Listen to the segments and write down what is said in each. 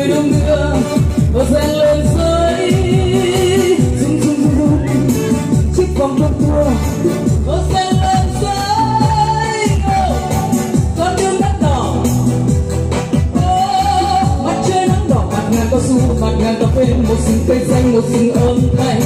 người đông đưa và dần lên dưới rung rung rung rung chiếc vòng đông tua và dần lên dưới con đường đắt đỏ. Mặt trời nắng đỏ, mặt ngàn cao su mặt ngàn cà phê một rừng cây xanh, một rừng âm thanh.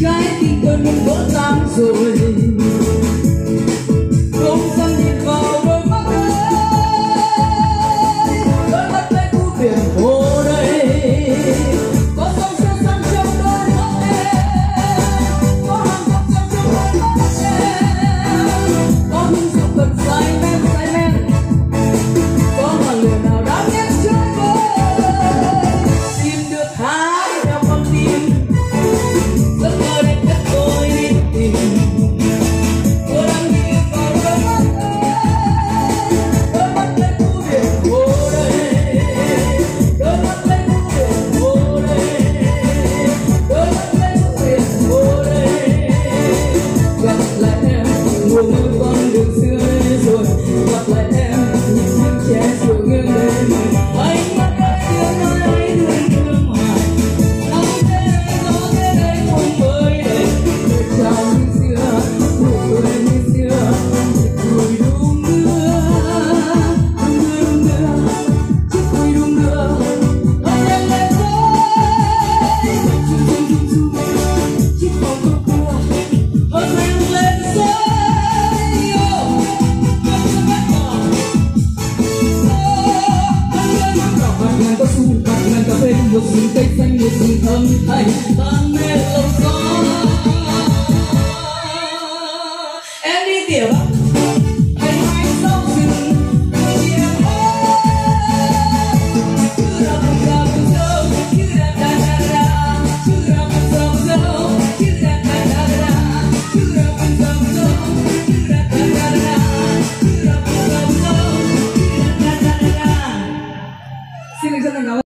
Trái tim tôi muốn vỡ tan rồi.